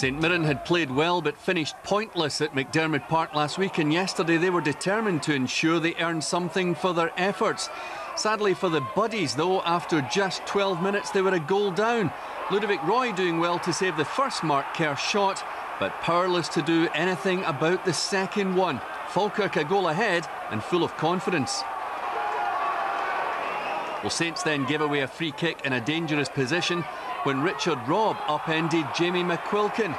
St Mirren had played well but finished pointless at McDiarmid Park last week and yesterday they were determined to ensure they earned something for their efforts. Sadly for the Buddies though, after just 12 minutes they were a goal down. Ludovic Roy doing well to save the first Mark Kerr shot but powerless to do anything about the second one. Falkirk a goal ahead and full of confidence. Well, Saints then gave away a free kick in a dangerous position when Richard Robb upended Jamie McQuilken.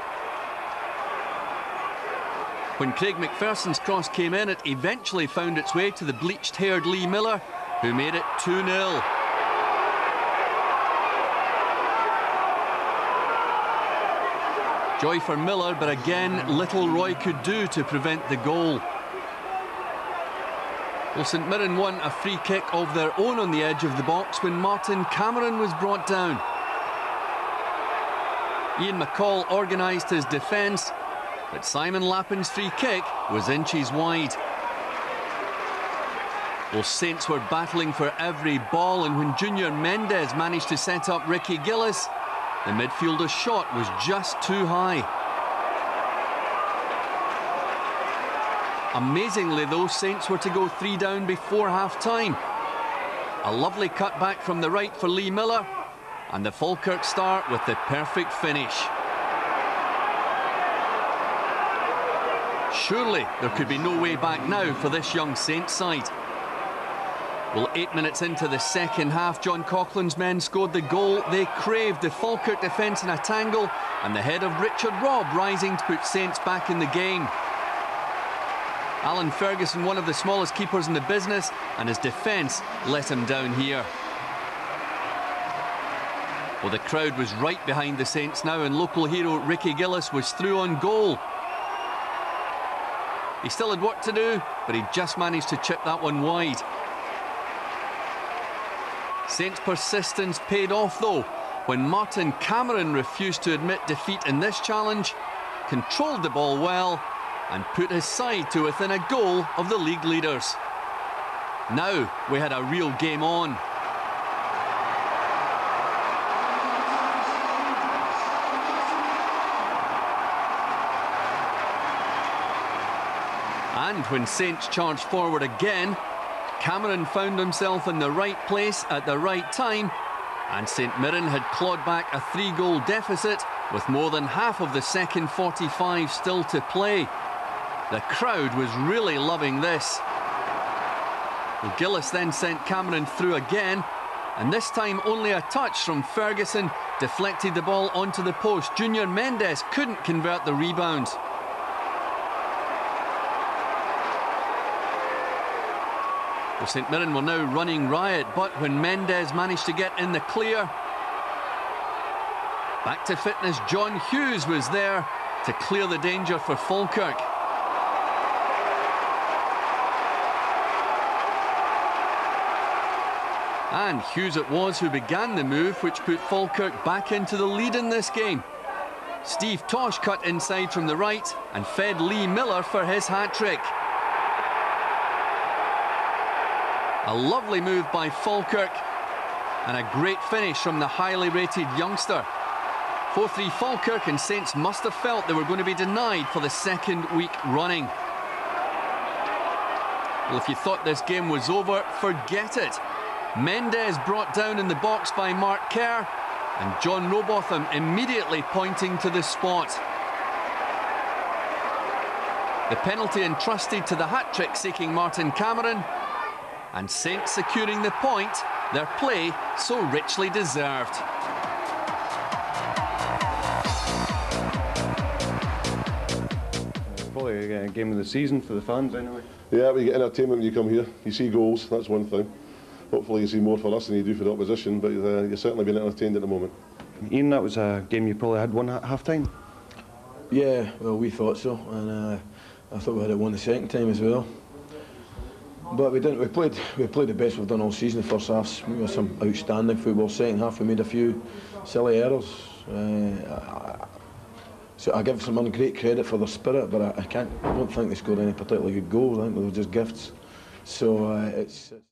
When Craig McPherson's cross came in, it eventually found its way to the bleached-haired Lee Miller, who made it 2-0. Joy for Miller, but again, little Roy could do to prevent the goal. Well, St Mirren won a free kick of their own on the edge of the box when Martin Cameron was brought down. Ian McCall organised his defence, but Simon Lappin's free kick was inches wide. Well, Saints were battling for every ball, and when Junior Mendes managed to set up Ricky Gillies, the midfielder's shot was just too high. Amazingly, though, Saints were to go three down before half-time. A lovely cutback from the right for Lee Miller, and the Falkirk start with the perfect finish. Surely there could be no way back now for this young Saints side. Well, eight minutes into the second half, John Coughlan's men scored the goal they craved. The Falkirk defence in a tangle, and the head of Richard Robb rising to put Saints back in the game. Alan Ferguson, one of the smallest keepers in the business, and his defence let him down here. Well, the crowd was right behind the Saints now, and local hero Ricky Gillies was through on goal. He still had work to do, but he just managed to chip that one wide. Saints' persistence paid off, though, when Martin Cameron refused to admit defeat in this challenge, controlled the ball well, and put his side to within a goal of the league leaders. Now we had a real game on. And when Saints charged forward again, Cameron found himself in the right place at the right time, and St Mirren had clawed back a three-goal deficit with more than half of the second 45 still to play. The crowd was really loving this. Well, Gillies then sent Cameron through again, and this time only a touch from Ferguson deflected the ball onto the post. Junior Mendes couldn't convert the rebound. Well, St Mirren were now running riot, but when Mendes managed to get in the clear, back to fitness, John Hughes was there to clear the danger for Falkirk. And Hughes it was who began the move, which put Falkirk back into the lead in this game. Steve Tosh cut inside from the right and fed Lee Miller for his hat-trick. A lovely move by Falkirk and a great finish from the highly rated youngster. 4-3 Falkirk and Saints must have felt they were going to be denied for the second week running. Well, if you thought this game was over, forget it. Mendes brought down in the box by Mark Kerr, and John Rowbotham immediately pointing to the spot. The penalty entrusted to the hat-trick seeking Martin Cameron, and Saints securing the point, their play so richly deserved. Probably a game of the season for the fans anyway. Yeah, we get entertainment when you come here. You see goals, that's one thing hopefully you see more for us than you do for the opposition, but uh, you're certainly being entertained at the moment. Ian, that was a game you probably had won at half time. Yeah, well, we thought so, and uh, I thought we had it won the second time as well. But we didn't. We played. We played the best we've done all season. The first half, we had some outstanding football. Second half, we made a few silly errors. Uh, so I give someone great credit for their spirit, but I, I can't. I don't think they scored any particularly good goals. I think they were just gifts. So uh, it's. it's